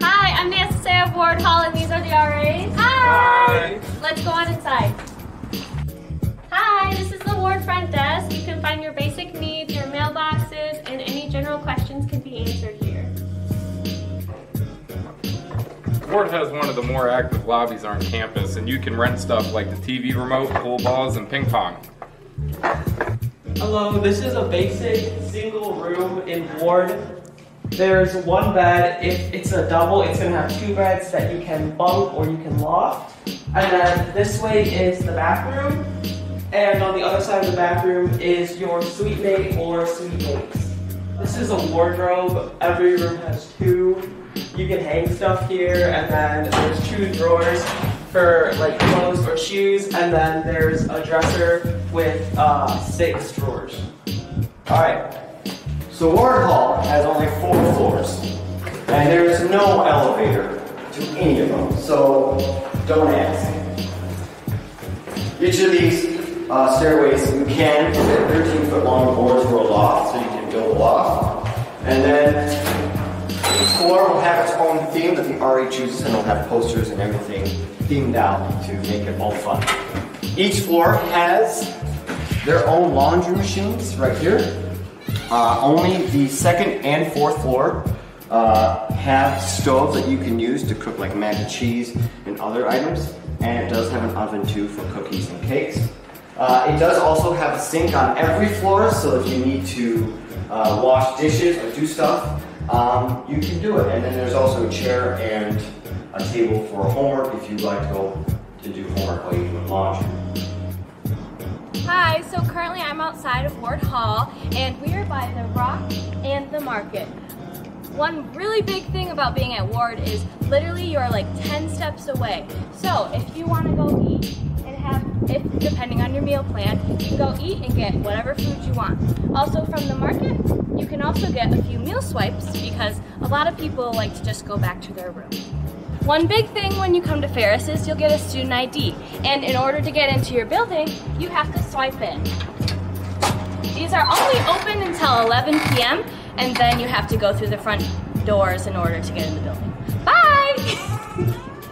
Hi, I'm Nancy Say of Ward Hall, and these are the RAs. Hi! Let's go on inside. Hi, this is the Ward front desk. You can find your basic needs, your mailboxes, and any general questions can be answered here. Ward has one of the more active lobbies on campus, and you can rent stuff like the TV remote, pool balls, and ping pong. Hello, this is a basic single room in Ward. There's one bed. If it's a double, it's gonna have two beds that you can bunk or you can loft. And then this way is the bathroom. And on the other side of the bathroom is your suite mate or suite mates. This is a wardrobe. Every room has two. You can hang stuff here, and then there's two drawers for like clothes or shoes, and then there's a dresser with uh, six drawers. Alright, so Ward Hall has only four floors, and there's no elevator to any of them, so don't ask. Each of these uh, stairways, you can fit 13 foot long boards for a loft, so you can build a loft. And then floor will have its own theme that the RE chooses, and it'll have posters and everything themed out to make it all fun. Each floor has their own laundry machines right here. Uh, only the second and fourth floor uh, have stoves that you can use to cook like mac and cheese and other items. And it does have an oven too for cookies and cakes. Uh, it does also have a sink on every floor, so if you need to uh, wash dishes or do stuff, um, you can do it. And then there's also a chair and a table for homework if you'd like to go to do homework while you're doing laundry. Hi, so currently I'm outside of Ward Hall, and we are by the Rock and the Market. One really big thing about being at Ward is literally you're like 10 steps away. So if you want to go eat and have, if depending on your meal plan, you can go eat and get whatever food you want. Also from the market, you can also get a few meal swipes because a lot of people like to just go back to their room. One big thing when you come to Ferris is you'll get a student ID, and in order to get into your building, you have to swipe in. These are only open until 11 p.m., and then you have to go through the front doors in order to get in the building. Bye!